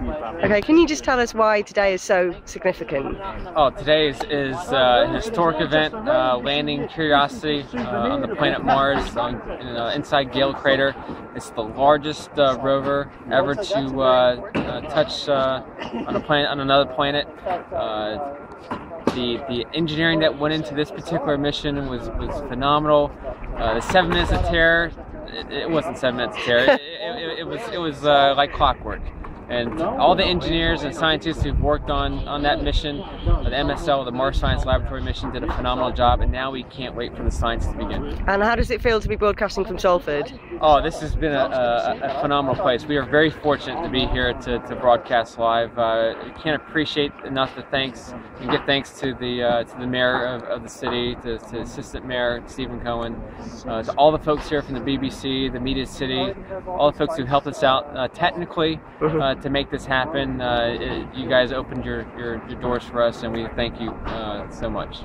Okay, can you just tell us why today is so significant? Oh, today is, is uh, an historic event, uh, landing Curiosity uh, on the planet Mars on, uh, inside Gale Crater. It's the largest uh, rover ever to uh, touch on a planet on another planet. the the engineering that went into this particular mission was was phenomenal. the seven minutes of terror. It, it wasn't seven minutes of terror. It, it, it was it was like clockwork and all the engineers and scientists who've worked on, on that mission, the MSL, the Mars Science Laboratory mission, did a phenomenal job, and now we can't wait for the science to begin. And how does it feel to be broadcasting from Salford? Oh, this has been a, a, a phenomenal place. We are very fortunate to be here to, to broadcast live. Uh, can't appreciate enough the thanks and give thanks to the uh, to the mayor of, of the city, to, to, Assistant Mayor Stephen Cohen, uh, to all the folks here from the BBC, the Media City, all the folks who helped us out uh, technically. To make this happen. Uh, it, you guys opened your, your, your, doors for us, and we thank you uh, so much.